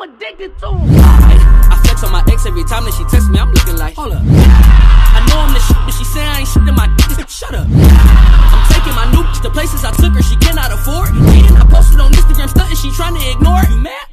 I'm addicted to him. I flex on my ex every time that she texts me. I'm looking like, hold up. I know I'm the shit, but she say I ain't shit in my dick. Shut up. I'm taking my new to places I took her. She cannot afford. And I posted on Instagram stunting. She trying to ignore. it. You mad?